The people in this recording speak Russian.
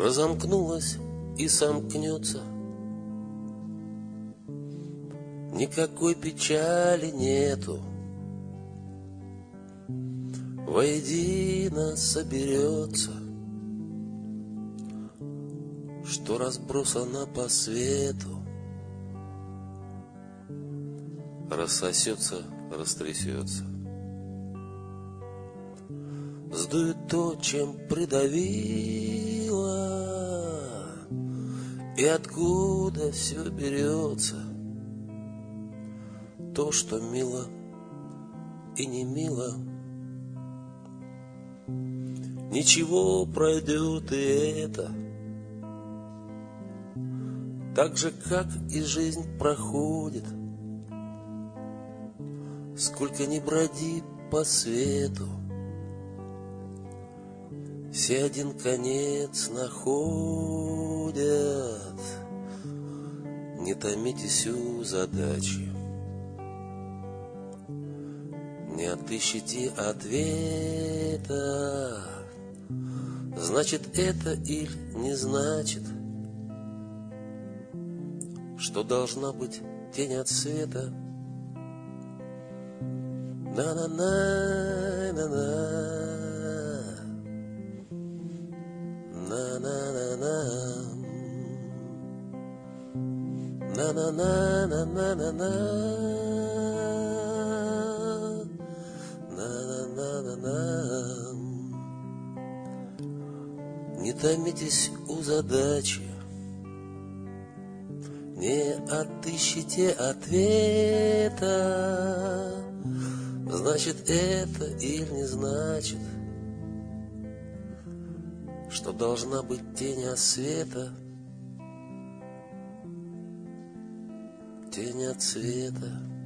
разомкнулась и сомкнется. Никакой печали нету, воедино соберется, что разбросано по свету, рассосется, растрясется. Сдует то, чем придавило, и откуда все берется, то, что мило и не мило. Ничего пройдет и это, так же, как и жизнь проходит. Сколько ни броди по свету, все один конец находят. У задачи, не отыщите ответа. Значит, это или не значит, что должна быть тень от света. На-на-на, на-на. На-на-на-на-на-на. На-на-на-на-на. Не томитесь у задачи, не отыщите ответа, значит это или не значит – что должна быть тень от света, тень от света.